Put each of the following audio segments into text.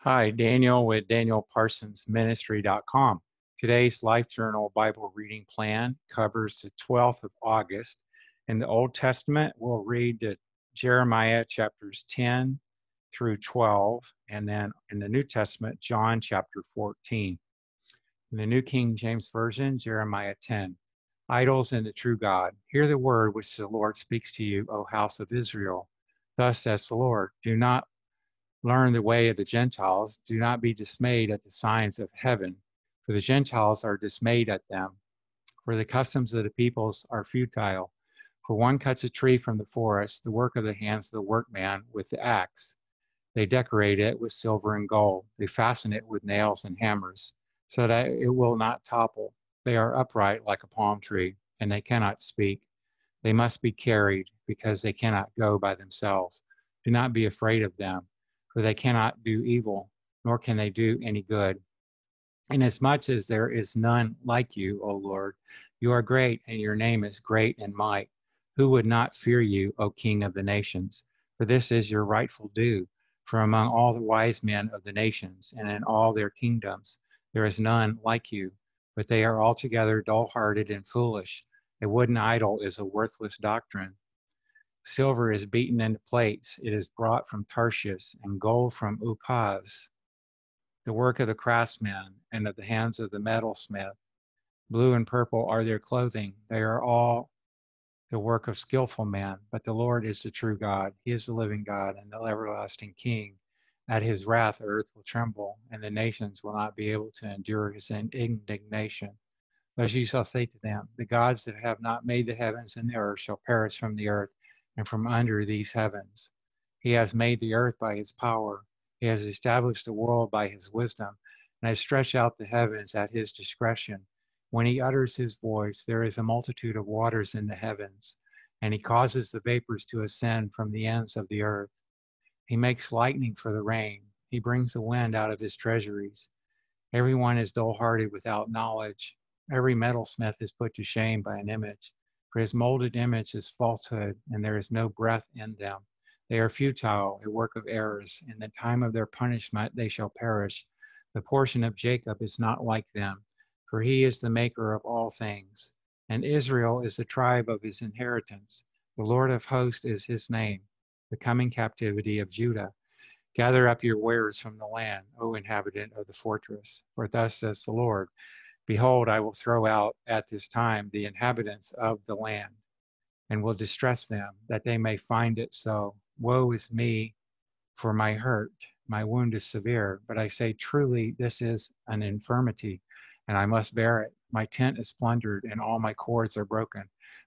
Hi, Daniel with danielparsonsministry.com. Today's Life Journal Bible reading plan covers the 12th of August. In the Old Testament, we'll read the Jeremiah chapters 10 through 12, and then in the New Testament, John chapter 14. In the New King James Version, Jeremiah 10. Idols and the true God, hear the word which the Lord speaks to you, O house of Israel. Thus says the Lord, do not learn the way of the Gentiles. Do not be dismayed at the signs of heaven, for the Gentiles are dismayed at them. For the customs of the peoples are futile. For one cuts a tree from the forest, the work of the hands of the workman with the axe. They decorate it with silver and gold. They fasten it with nails and hammers, so that it will not topple. They are upright like a palm tree, and they cannot speak. They must be carried because they cannot go by themselves. Do not be afraid of them for they cannot do evil, nor can they do any good. Inasmuch as there is none like you, O Lord, you are great, and your name is great in might. Who would not fear you, O King of the nations? For this is your rightful due. For among all the wise men of the nations and in all their kingdoms, there is none like you, but they are altogether dull hearted and foolish. A wooden idol is a worthless doctrine. Silver is beaten into plates. It is brought from Tarshish, and gold from Uphaz, the work of the craftsman and of the hands of the metalsmith. Blue and purple are their clothing. They are all the work of skillful men, but the Lord is the true God. He is the living God and the everlasting King. At his wrath, earth will tremble, and the nations will not be able to endure his indignation. Thus you shall say to them, The gods that have not made the heavens and the earth shall perish from the earth and from under these heavens. He has made the earth by his power. He has established the world by his wisdom, and has stretched out the heavens at his discretion. When he utters his voice, there is a multitude of waters in the heavens, and he causes the vapors to ascend from the ends of the earth. He makes lightning for the rain. He brings the wind out of his treasuries. Everyone is dull hearted without knowledge. Every metalsmith is put to shame by an image. For his molded image is falsehood, and there is no breath in them. They are futile, a work of errors. In the time of their punishment they shall perish. The portion of Jacob is not like them, for he is the maker of all things. And Israel is the tribe of his inheritance. The Lord of hosts is his name. The coming captivity of Judah. Gather up your wares from the land, O inhabitant of the fortress. For thus says the Lord Behold, I will throw out at this time the inhabitants of the land, and will distress them, that they may find it so. Woe is me for my hurt. My wound is severe, but I say truly, this is an infirmity, and I must bear it. My tent is plundered, and all my cords are broken.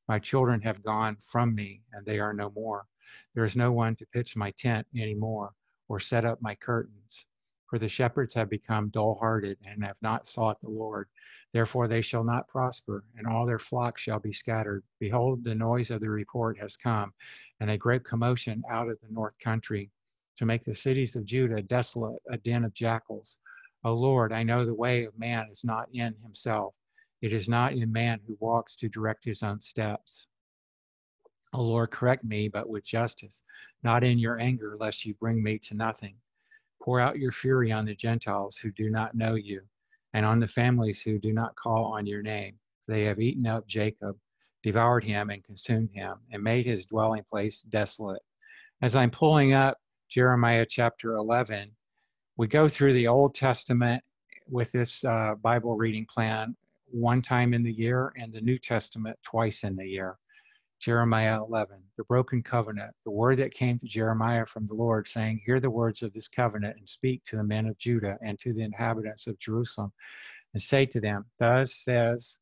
My children have gone from me, and they are no more. There is no one to pitch my tent any more, or set up my curtains. For the shepherds have become dull hearted and have not sought the Lord. Therefore they shall not prosper, and all their flocks shall be scattered. Behold, the noise of the report has come, and a great commotion out of the north country, to make the cities of Judah desolate, a den of jackals. O Lord, I know the way of man is not in himself. It is not in man who walks to direct his own steps. O Lord, correct me, but with justice, not in your anger, lest you bring me to nothing. Pour out your fury on the Gentiles who do not know you, and on the families who do not call on your name. They have eaten up Jacob, devoured him, and consumed him, and made his dwelling place desolate. As I'm pulling up Jeremiah chapter 11, we go through the Old Testament with this uh, Bible reading plan one time in the year and the New Testament twice in the year. Jeremiah 11, the broken covenant, the word that came to Jeremiah from the Lord, saying, Hear the words of this covenant and speak to the men of Judah and to the inhabitants of Jerusalem, and say to them, Thus says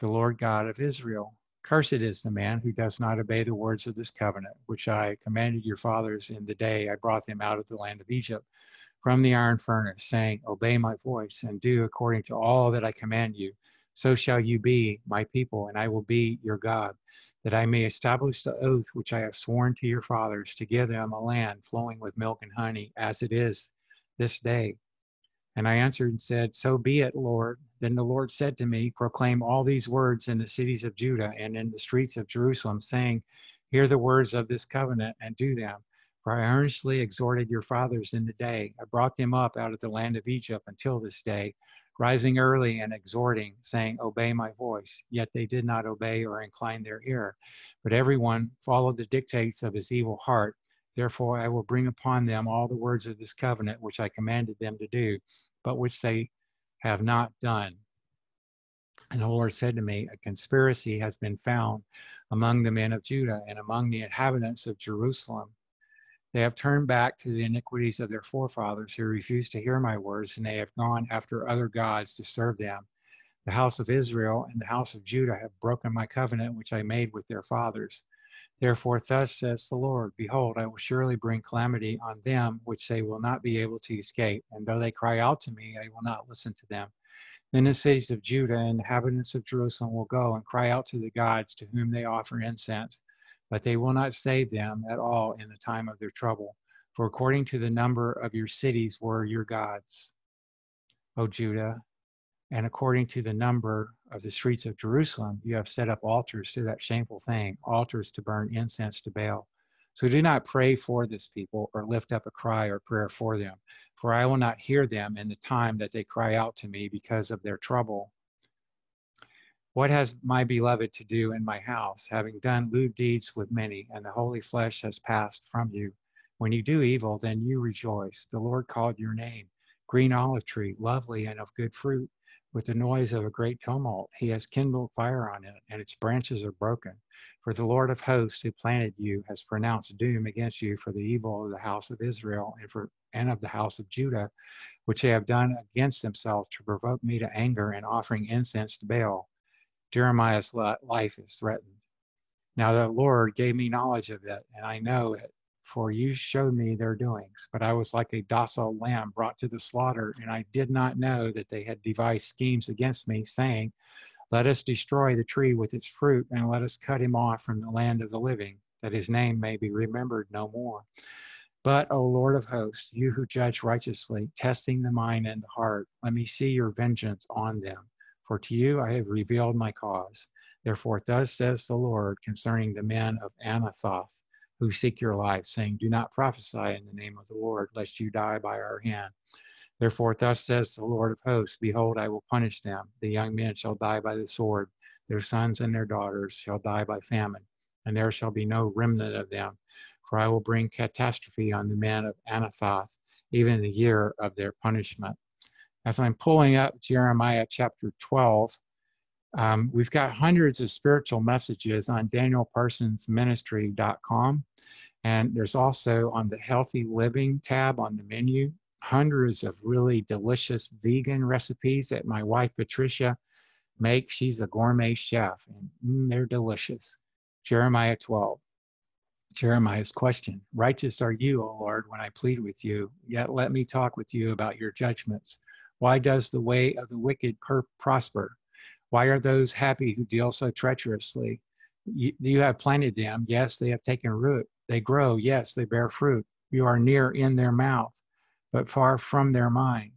the Lord God of Israel Cursed is the man who does not obey the words of this covenant, which I commanded your fathers in the day I brought them out of the land of Egypt from the iron furnace, saying, Obey my voice and do according to all that I command you so shall you be my people, and I will be your God, that I may establish the oath which I have sworn to your fathers to give them a land flowing with milk and honey, as it is this day. And I answered and said, So be it, Lord. Then the Lord said to me, Proclaim all these words in the cities of Judah and in the streets of Jerusalem, saying, Hear the words of this covenant and do them. For I earnestly exhorted your fathers in the day. I brought them up out of the land of Egypt until this day, rising early and exhorting, saying, Obey my voice. Yet they did not obey or incline their ear. But everyone followed the dictates of his evil heart. Therefore, I will bring upon them all the words of this covenant which I commanded them to do, but which they have not done. And the Lord said to me, A conspiracy has been found among the men of Judah and among the inhabitants of Jerusalem they have turned back to the iniquities of their forefathers who refused to hear my words, and they have gone after other gods to serve them. The house of Israel and the house of Judah have broken my covenant which I made with their fathers. Therefore, thus says the Lord Behold, I will surely bring calamity on them which they will not be able to escape. And though they cry out to me, I will not listen to them. Then the cities of Judah and inhabitants of Jerusalem will go and cry out to the gods to whom they offer incense but they will not save them at all in the time of their trouble. For according to the number of your cities were your gods, O Judah, and according to the number of the streets of Jerusalem, you have set up altars to that shameful thing, altars to burn incense to Baal. So do not pray for this people or lift up a cry or prayer for them, for I will not hear them in the time that they cry out to me because of their trouble. What has my beloved to do in my house, having done lewd deeds with many, and the holy flesh has passed from you? When you do evil, then you rejoice. The Lord called your name, green olive tree, lovely and of good fruit. With the noise of a great tumult, he has kindled fire on it, and its branches are broken. For the Lord of hosts, who planted you, has pronounced doom against you for the evil of the house of Israel and for and of the house of Judah, which they have done against themselves to provoke me to anger and offering incense to Baal. Jeremiah's life is threatened. Now the Lord gave me knowledge of it, and I know it, for you showed me their doings. But I was like a docile lamb brought to the slaughter, and I did not know that they had devised schemes against me, saying, Let us destroy the tree with its fruit, and let us cut him off from the land of the living, that his name may be remembered no more. But, O Lord of hosts, you who judge righteously, testing the mind and the heart, let me see your vengeance on them. For to you I have revealed my cause. Therefore, thus says the Lord concerning the men of Anathoth who seek your life, saying, Do not prophesy in the name of the Lord, lest you die by our hand. Therefore, thus says the Lord of hosts Behold, I will punish them. The young men shall die by the sword, their sons and their daughters shall die by famine, and there shall be no remnant of them. For I will bring catastrophe on the men of Anathoth, even in the year of their punishment as I'm pulling up Jeremiah chapter 12, um, we've got hundreds of spiritual messages on danielparsonsministry.com. And there's also on the healthy living tab on the menu, hundreds of really delicious vegan recipes that my wife Patricia makes. She's a gourmet chef and mm, they're delicious. Jeremiah 12. Jeremiah's question Righteous are you, O Lord, when I plead with you, yet let me talk with you about your judgments. Why does the way of the wicked per- prosper? Why are those happy who deal so treacherously? You, you have planted them. Yes, they have taken root. They grow. Yes, they bear fruit. You are near in their mouth, but far from their mind.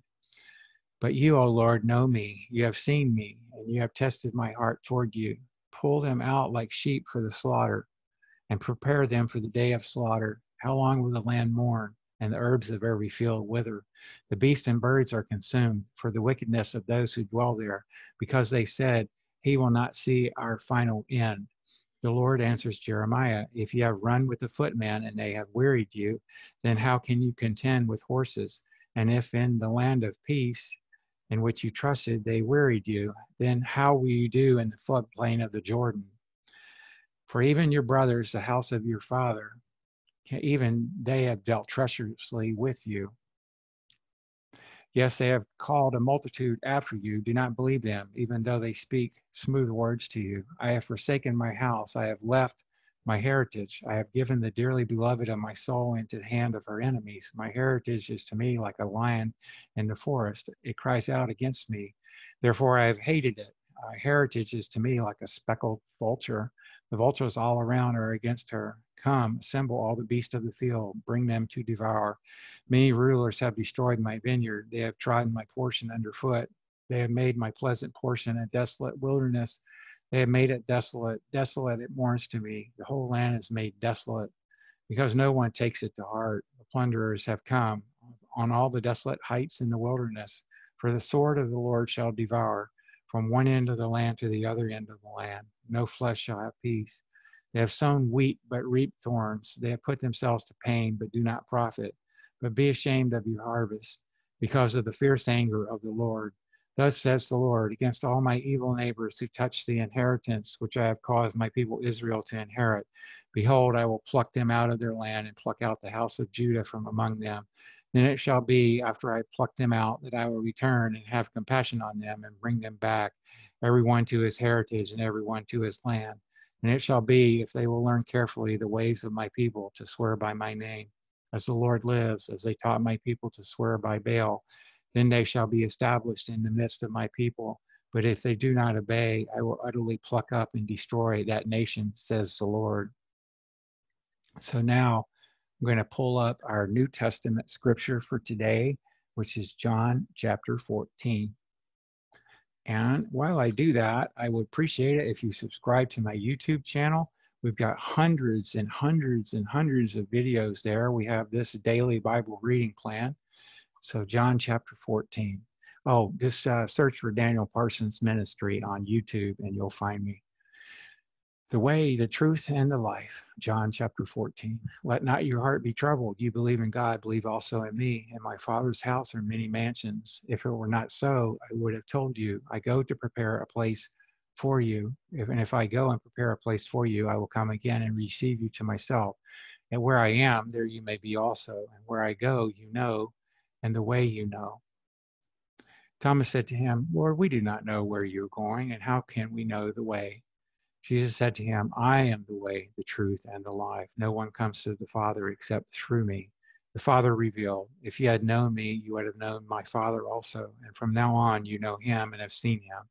But you, O Lord, know me. You have seen me, and you have tested my heart toward you. Pull them out like sheep for the slaughter, and prepare them for the day of slaughter. How long will the land mourn? And the herbs of every field wither. The beasts and birds are consumed for the wickedness of those who dwell there, because they said, He will not see our final end. The Lord answers Jeremiah, If you have run with the footmen and they have wearied you, then how can you contend with horses? And if in the land of peace in which you trusted they wearied you, then how will you do in the floodplain of the Jordan? For even your brothers, the house of your father, even they have dealt treacherously with you. Yes, they have called a multitude after you. Do not believe them, even though they speak smooth words to you. I have forsaken my house. I have left my heritage. I have given the dearly beloved of my soul into the hand of her enemies. My heritage is to me like a lion in the forest. It cries out against me. Therefore, I have hated it. My heritage is to me like a speckled vulture. The vultures all around are against her. Come, assemble all the beasts of the field, bring them to devour. Many rulers have destroyed my vineyard. They have trodden my portion underfoot. They have made my pleasant portion a desolate wilderness. They have made it desolate. Desolate it mourns to me. The whole land is made desolate. because no one takes it to heart. The plunderers have come on all the desolate heights in the wilderness, for the sword of the Lord shall devour from one end of the land to the other end of the land. No flesh shall have peace. They have sown wheat, but reap thorns. They have put themselves to pain, but do not profit. But be ashamed of your harvest, because of the fierce anger of the Lord. Thus says the Lord, against all my evil neighbors who touch the inheritance which I have caused my people Israel to inherit. Behold, I will pluck them out of their land and pluck out the house of Judah from among them. Then it shall be, after I pluck them out, that I will return and have compassion on them and bring them back, everyone to his heritage and everyone to his land. And it shall be, if they will learn carefully the ways of my people to swear by my name, as the Lord lives, as they taught my people to swear by Baal, then they shall be established in the midst of my people. But if they do not obey, I will utterly pluck up and destroy that nation, says the Lord. So now I'm going to pull up our New Testament scripture for today, which is John chapter 14. And while I do that, I would appreciate it if you subscribe to my YouTube channel. We've got hundreds and hundreds and hundreds of videos there. We have this daily Bible reading plan. So, John chapter 14. Oh, just uh, search for Daniel Parsons Ministry on YouTube and you'll find me the way, the truth, and the life. John chapter 14. Let not your heart be troubled. You believe in God, believe also in me. In my Father's house are many mansions. If it were not so, I would have told you, I go to prepare a place for you. If, and if I go and prepare a place for you, I will come again and receive you to myself. And where I am, there you may be also. And where I go, you know, and the way you know. Thomas said to him, Lord, we do not know where you're going, and how can we know the way? Jesus said to him, I am the way, the truth, and the life. No one comes to the Father except through me. The Father revealed, If you had known me, you would have known my Father also. And from now on, you know him and have seen him.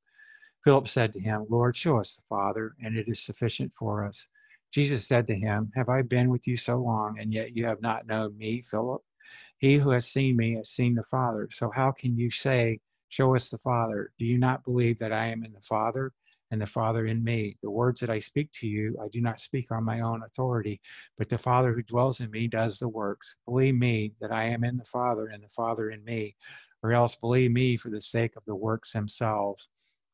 Philip said to him, Lord, show us the Father, and it is sufficient for us. Jesus said to him, Have I been with you so long, and yet you have not known me, Philip? He who has seen me has seen the Father. So how can you say, Show us the Father? Do you not believe that I am in the Father? And the Father in me. The words that I speak to you, I do not speak on my own authority, but the Father who dwells in me does the works. Believe me that I am in the Father and the Father in me, or else believe me for the sake of the works themselves.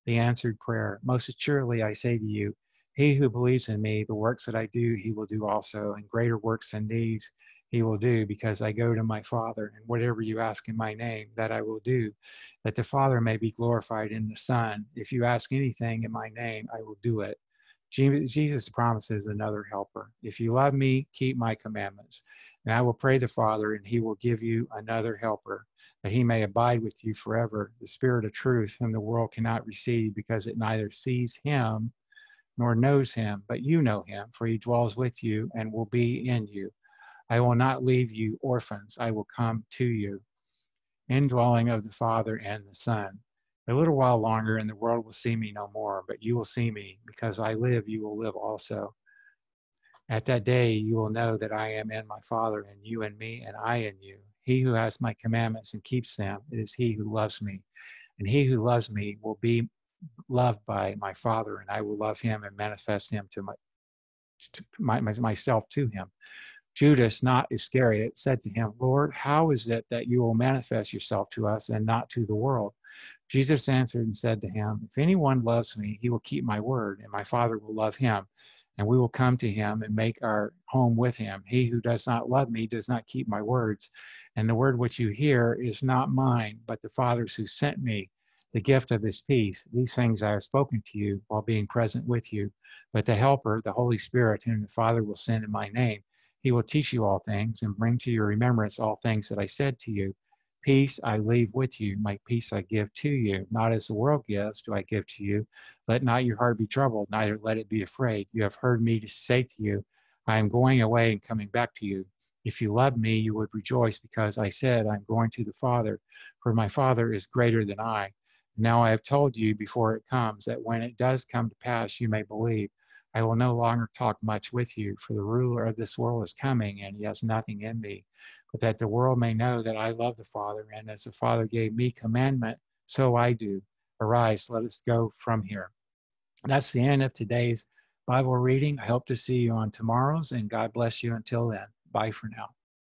The answered prayer Most assuredly, I say to you, he who believes in me, the works that I do, he will do also, and greater works than these he will do because I go to my Father, and whatever you ask in my name, that I will do, that the Father may be glorified in the Son. If you ask anything in my name, I will do it. Jesus promises another helper. If you love me, keep my commandments. And I will pray the Father, and he will give you another helper, that he may abide with you forever, the Spirit of truth, whom the world cannot receive because it neither sees him nor knows him, but you know him, for he dwells with you and will be in you. I will not leave you orphans. I will come to you. Indwelling of the Father and the Son. A little while longer, and the world will see me no more, but you will see me. Because I live, you will live also. At that day, you will know that I am in my Father, and you in me, and I in you. He who has my commandments and keeps them, it is he who loves me. And he who loves me will be loved by my Father, and I will love him and manifest him to my, to my, myself to him. Judas, not Iscariot, said to him, Lord, how is it that you will manifest yourself to us and not to the world? Jesus answered and said to him, If anyone loves me, he will keep my word, and my Father will love him, and we will come to him and make our home with him. He who does not love me does not keep my words, and the word which you hear is not mine, but the Father's who sent me. The gift of his peace. These things I have spoken to you while being present with you. But the Helper, the Holy Spirit, whom the Father will send in my name, he will teach you all things and bring to your remembrance all things that I said to you. Peace I leave with you, my peace I give to you. Not as the world gives, do I give to you. Let not your heart be troubled, neither let it be afraid. You have heard me to say to you, I am going away and coming back to you. If you love me, you would rejoice because I said, I'm going to the Father, for my Father is greater than I. Now I have told you before it comes, that when it does come to pass, you may believe. I will no longer talk much with you, for the ruler of this world is coming, and he has nothing in me. But that the world may know that I love the Father, and as the Father gave me commandment, so I do. Arise, let us go from here. That's the end of today's Bible reading. I hope to see you on tomorrow's, and God bless you until then. Bye for now.